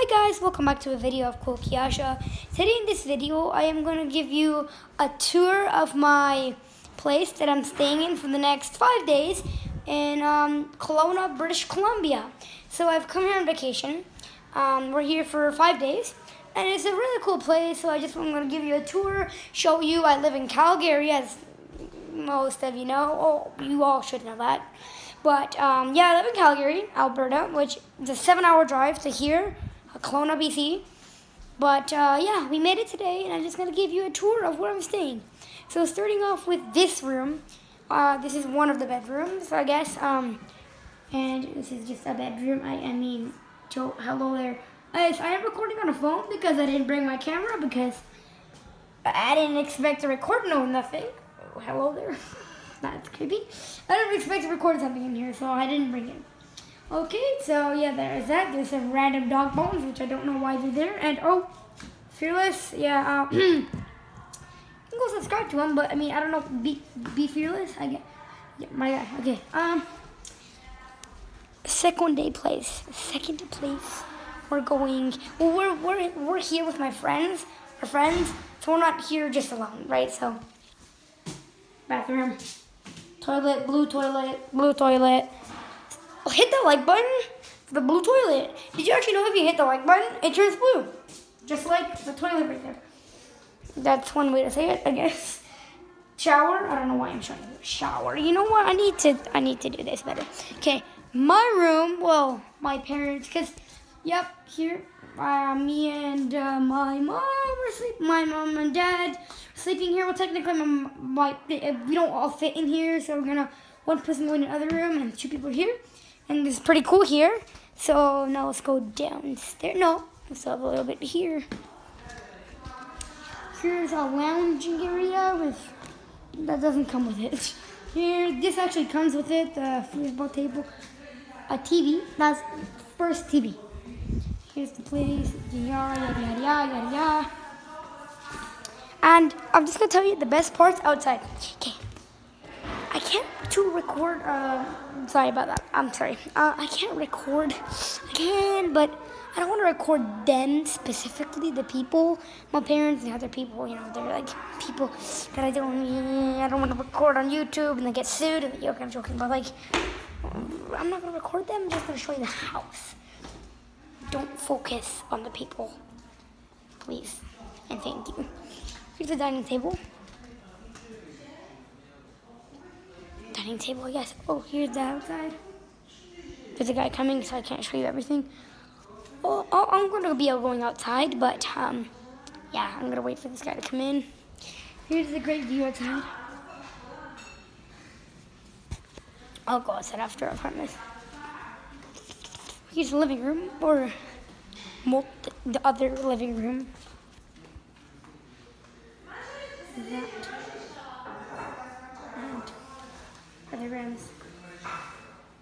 Hi guys, welcome back to a video of Cool Kiasha. Today in this video, I am going to give you a tour of my place that I'm staying in for the next five days in um, Kelowna, British Columbia. So I've come here on vacation. Um, we're here for five days, and it's a really cool place. So I just I'm going to give you a tour, show you. I live in Calgary, as most of you know. Oh, you all should know that. But um, yeah, I live in Calgary, Alberta, which is a seven-hour drive to here, Kelowna, BC. But uh, yeah, we made it today, and I'm just gonna give you a tour of where I'm staying. So starting off with this room, uh, this is one of the bedrooms, I guess. Um, and this is just a bedroom. I, I mean, hello there. I, I am recording on a phone because I didn't bring my camera because I didn't expect to record no nothing. Oh, hello there. That's creepy. I didn't expect to record something in here, so I didn't bring it. Okay, so yeah, there is that. There's some random dog bones, which I don't know why they're there. And oh, Fearless, yeah, uh, you can go subscribe to him, but I mean, I don't know, be, be Fearless, I get, yeah, my guy, okay, um, second day place, second place, we're going, well, we're, we're, we're here with my friends, our friends, so we're not here just alone, right, so, bathroom, toilet, blue toilet, blue toilet. Hit the like button for the blue toilet. Did you actually know if you hit the like button, it turns blue? Just like the toilet right there. That's one way to say it, I guess. Shower. I don't know why I'm showing you shower. You know what? I need to. I need to do this better. Okay, my room. Well, my parents. Cause, yep, here, uh, me and uh, my mom are sleeping. My mom and dad sleeping here. Well, technically, my, my we don't all fit in here, so we're gonna one person go in the other room and two people here. And it's pretty cool here. So now let's go downstairs. No, let's have a little bit here. Here's a lounging area with that doesn't come with it. Here, this actually comes with it. The foosball table, a TV. That's first TV. Here's the place. Yada yada yada yada. And I'm just gonna tell you the best parts outside. Okay. I can't to record. Uh, sorry about that. I'm sorry. Uh, I can't record. I can, but I don't want to record them specifically. The people, my parents, and other people. You know, they're like people that I don't. I don't want to record on YouTube and they get sued. And okay, I'm joking, but like, I'm not gonna record them. I'm just gonna show you the house. Don't focus on the people, please, and thank you. Here's the dining table. Dining table, guess. Oh, here's the outside. There's a guy coming, so I can't show you everything. Oh, oh I'm going to be going outside, but um, yeah, I'm going to wait for this guy to come in. Here's the great view outside. I'll go outside after, I promise. Here's the living room, or the other living room. Rooms.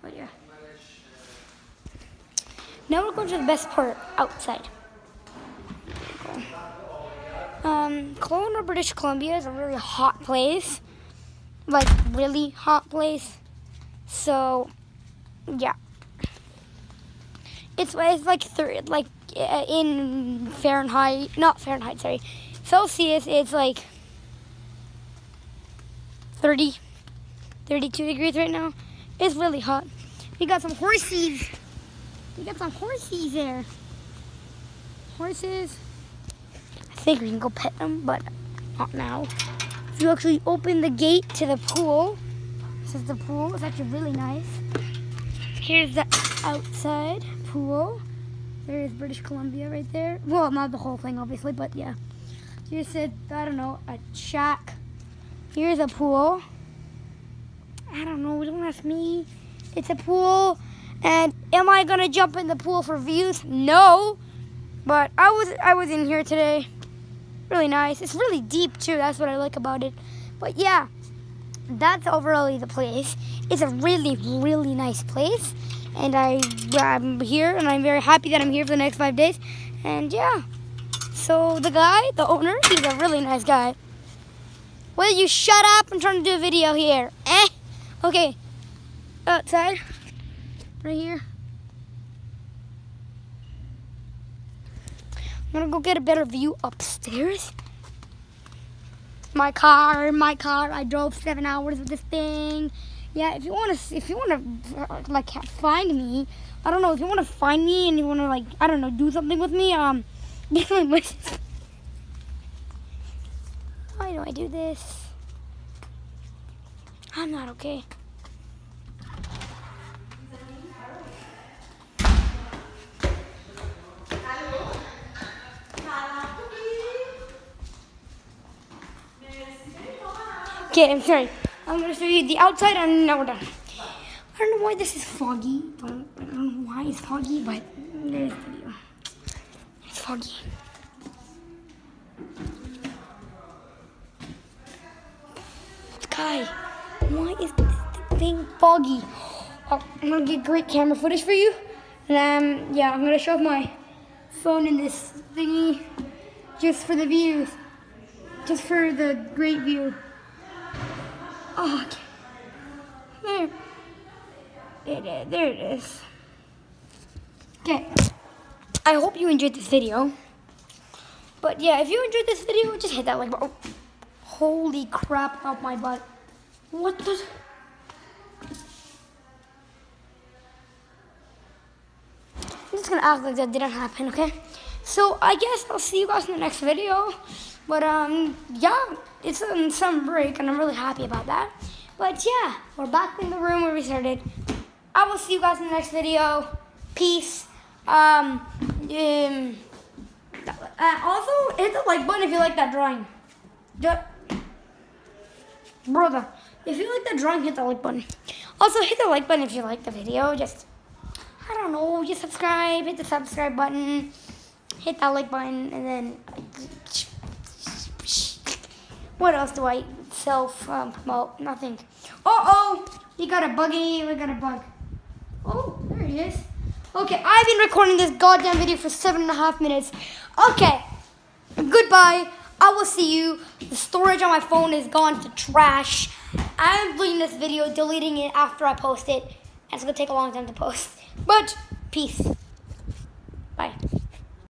But yeah. Now we're going to the best part, outside. Um, Kelowna, British Columbia is a really hot place. Like, really hot place. So, yeah. It's, it's like, third, like, uh, in Fahrenheit, not Fahrenheit, sorry. Celsius, it's like 30, 32 degrees right now. It's really hot. We got some horses. We got some horses there. Horses. I think we can go pet them, but not now. If you actually open the gate to the pool, this is the pool. It's actually really nice. Here's the outside pool. There's British Columbia right there. Well, not the whole thing, obviously, but yeah. Here's a, I don't know, a shack. Here's a pool. I don't know, don't ask me. It's a pool. And am I gonna jump in the pool for views? No. But I was I was in here today. Really nice. It's really deep too. That's what I like about it. But yeah, that's overall the place. It's a really really nice place, and I I'm here and I'm very happy that I'm here for the next five days. And yeah, so the guy, the owner, he's a really nice guy. Will you shut up? I'm trying to do a video here. Eh? Okay. Outside. Right here. I'm gonna go get a better view upstairs. My car, my car. I drove seven hours with this thing. Yeah, if you wanna, if you wanna, uh, like, find me, I don't know. If you wanna find me and you wanna, like, I don't know, do something with me, um, Why do I do this? I'm not okay. Okay, I'm sorry. I'm gonna show you the outside and now we're done. I don't know why this is foggy. Don't, I don't know why it's foggy, but there's the video. It's foggy. Sky, why is this thing foggy? Oh, I'm gonna get great camera footage for you. And um, yeah, I'm gonna shove my phone in this thingy just for the views. Just for the great view. Oh, okay. There. It is. There it is. Okay. I hope you enjoyed this video. But yeah, if you enjoyed this video, just hit that like button. Holy crap out my butt. What the? I'm just gonna act like that didn't happen, okay? So I guess I'll see you guys in the next video. But um, yeah, it's a some break, and I'm really happy about that. But yeah, we're back in the room where we started. I will see you guys in the next video. Peace. Um, um uh, also, hit the like button if you like that drawing. Just, brother, if you like the drawing, hit the like button. Also, hit the like button if you like the video. Just, I don't know, just subscribe, hit the subscribe button, hit that like button, and then what else do I self um, promote? Nothing. Uh oh! We got a buggy. We got a bug. Oh, there he is. Okay, I've been recording this goddamn video for seven and a half minutes. Okay, goodbye. I will see you. The storage on my phone is gone to trash. I'm deleting this video, deleting it after I post it. It's gonna take a long time to post. But peace.